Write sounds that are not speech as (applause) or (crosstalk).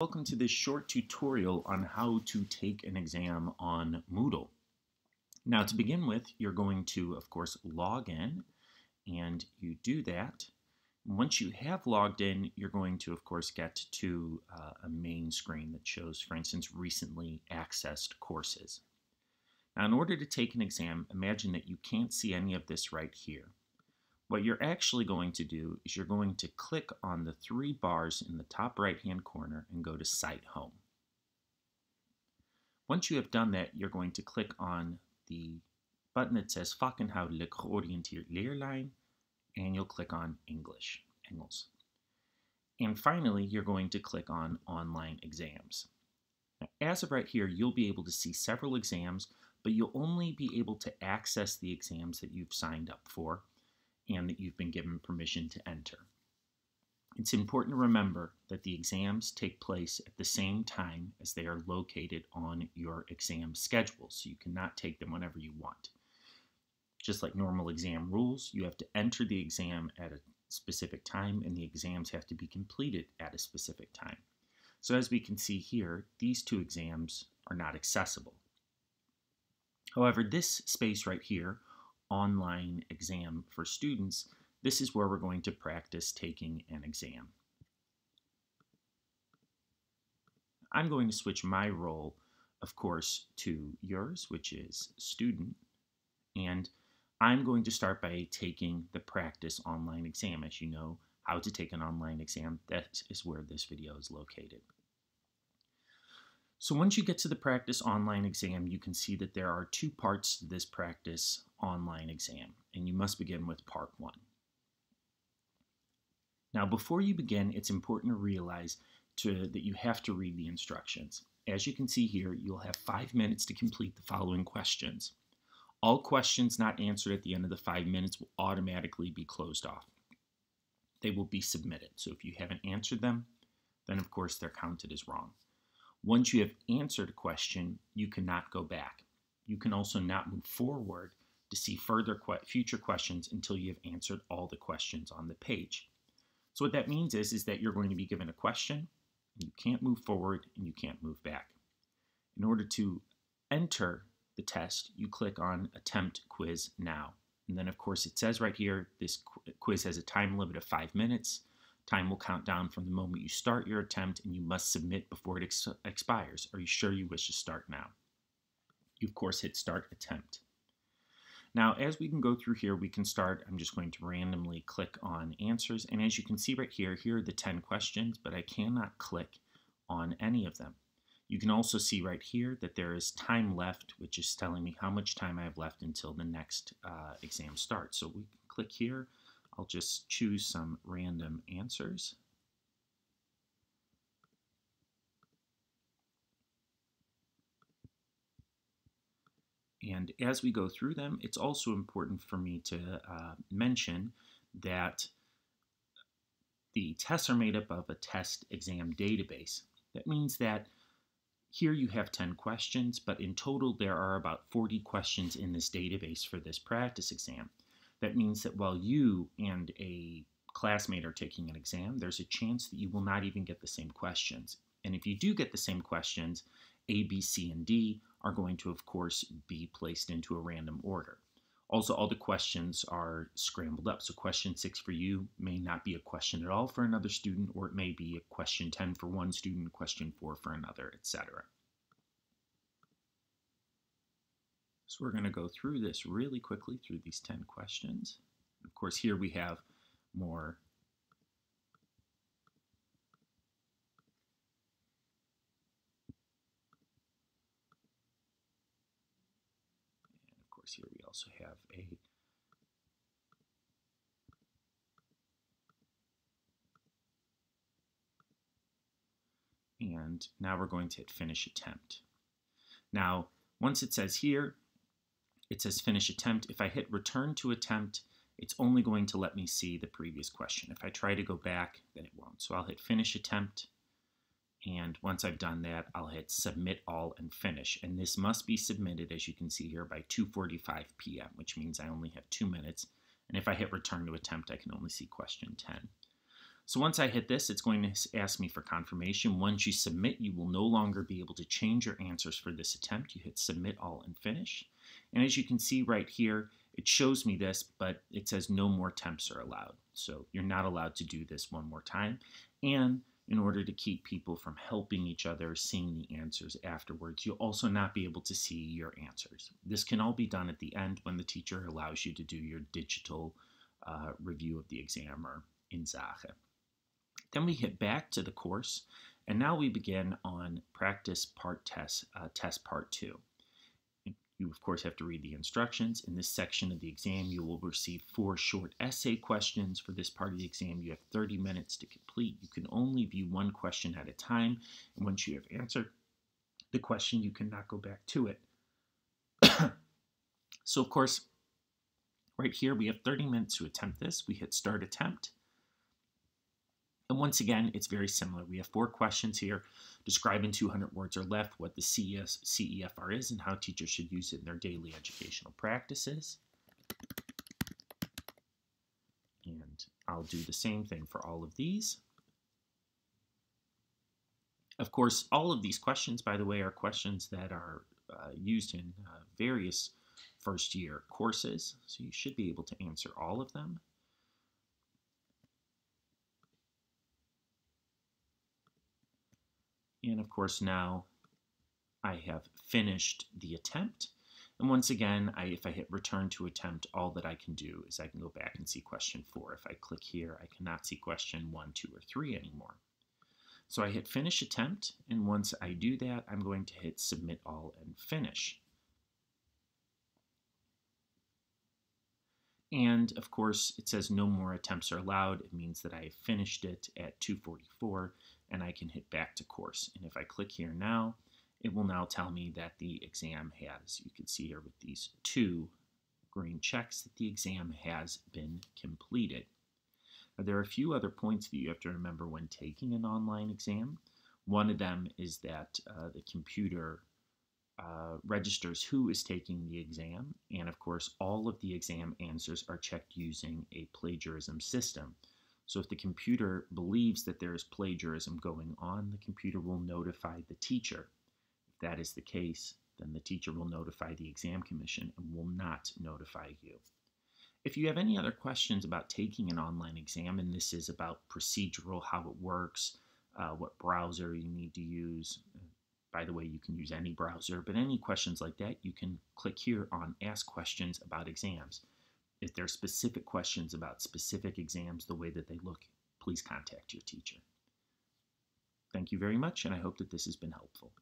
Welcome to this short tutorial on how to take an exam on Moodle. Now to begin with, you're going to, of course, log in, and you do that. Once you have logged in, you're going to, of course, get to uh, a main screen that shows, for instance, recently accessed courses. Now, in order to take an exam, imagine that you can't see any of this right here. What you're actually going to do is you're going to click on the three bars in the top right hand corner and go to Site Home. Once you have done that, you're going to click on the button that says Vakkenhoudelijk georiënteerd leerlijn and you'll click on English, Engels. And finally, you're going to click on Online Exams. Now, as of right here, you'll be able to see several exams, but you'll only be able to access the exams that you've signed up for and that you've been given permission to enter. It's important to remember that the exams take place at the same time as they are located on your exam schedule, so you cannot take them whenever you want. Just like normal exam rules, you have to enter the exam at a specific time and the exams have to be completed at a specific time. So as we can see here, these two exams are not accessible. However, this space right here online exam for students, this is where we're going to practice taking an exam. I'm going to switch my role, of course, to yours, which is student, and I'm going to start by taking the practice online exam. As you know, how to take an online exam, that is where this video is located. So once you get to the practice online exam, you can see that there are two parts to this practice online exam, and you must begin with part one. Now, before you begin, it's important to realize to, that you have to read the instructions. As you can see here, you'll have five minutes to complete the following questions. All questions not answered at the end of the five minutes will automatically be closed off. They will be submitted. So if you haven't answered them, then of course they're counted as wrong. Once you have answered a question, you cannot go back. You can also not move forward to see further que future questions until you have answered all the questions on the page. So what that means is, is that you're going to be given a question, you can't move forward and you can't move back. In order to enter the test, you click on Attempt Quiz Now. And then, of course, it says right here, this quiz has a time limit of five minutes. Time will count down from the moment you start your attempt and you must submit before it ex expires. Are you sure you wish to start now? You, of course, hit Start Attempt. Now, as we can go through here, we can start, I'm just going to randomly click on answers. And as you can see right here, here are the 10 questions, but I cannot click on any of them. You can also see right here that there is time left, which is telling me how much time I have left until the next uh, exam starts. So we can click here. I'll just choose some random answers. And as we go through them, it's also important for me to uh, mention that the tests are made up of a test exam database. That means that here you have 10 questions, but in total there are about 40 questions in this database for this practice exam. That means that while you and a classmate are taking an exam, there's a chance that you will not even get the same questions. And if you do get the same questions, A, B, C, and D are going to, of course, be placed into a random order. Also, all the questions are scrambled up. So question six for you may not be a question at all for another student, or it may be a question 10 for one student, question four for another, etc. So we're going to go through this really quickly through these 10 questions. Of course, here we have more and of course here we also have a and now we're going to hit finish attempt. Now, once it says here, it says finish attempt. If I hit return to attempt, it's only going to let me see the previous question. If I try to go back, then it won't. So I'll hit finish attempt. And once I've done that, I'll hit submit all and finish. And this must be submitted, as you can see here, by 2.45 p.m., which means I only have two minutes. And if I hit return to attempt, I can only see question 10. So once I hit this, it's going to ask me for confirmation. Once you submit, you will no longer be able to change your answers for this attempt. You hit submit all and finish. And as you can see right here, it shows me this, but it says no more attempts are allowed. So you're not allowed to do this one more time. And in order to keep people from helping each other seeing the answers afterwards. You'll also not be able to see your answers. This can all be done at the end when the teacher allows you to do your digital uh, review of the exam or inzage. Then we hit back to the course, and now we begin on practice part test, uh, test part two. You, of course, have to read the instructions. In this section of the exam, you will receive four short essay questions. For this part of the exam, you have 30 minutes to complete. You can only view one question at a time, and once you have answered the question, you cannot go back to it. (coughs) so, of course, right here, we have 30 minutes to attempt this. We hit Start Attempt. And once again, it's very similar. We have four questions here. Describe in 200 words or less what the CES, CEFR is and how teachers should use it in their daily educational practices. And I'll do the same thing for all of these. Of course, all of these questions, by the way, are questions that are uh, used in uh, various first year courses, so you should be able to answer all of them. And of course now I have finished the attempt. And once again, I, if I hit return to attempt, all that I can do is I can go back and see question four. If I click here, I cannot see question one, two, or three anymore. So I hit finish attempt, and once I do that, I'm going to hit submit all and finish. And of course, it says no more attempts are allowed. It means that I finished it at 244 and I can hit back to course. And if I click here now, it will now tell me that the exam has, you can see here with these two green checks, that the exam has been completed. Now, there are a few other points that you have to remember when taking an online exam. One of them is that uh, the computer uh, registers who is taking the exam, and of course, all of the exam answers are checked using a plagiarism system. So if the computer believes that there is plagiarism going on, the computer will notify the teacher. If that is the case, then the teacher will notify the exam commission and will not notify you. If you have any other questions about taking an online exam, and this is about procedural, how it works, uh, what browser you need to use, by the way, you can use any browser, but any questions like that, you can click here on Ask Questions About Exams. If there are specific questions about specific exams, the way that they look, please contact your teacher. Thank you very much, and I hope that this has been helpful.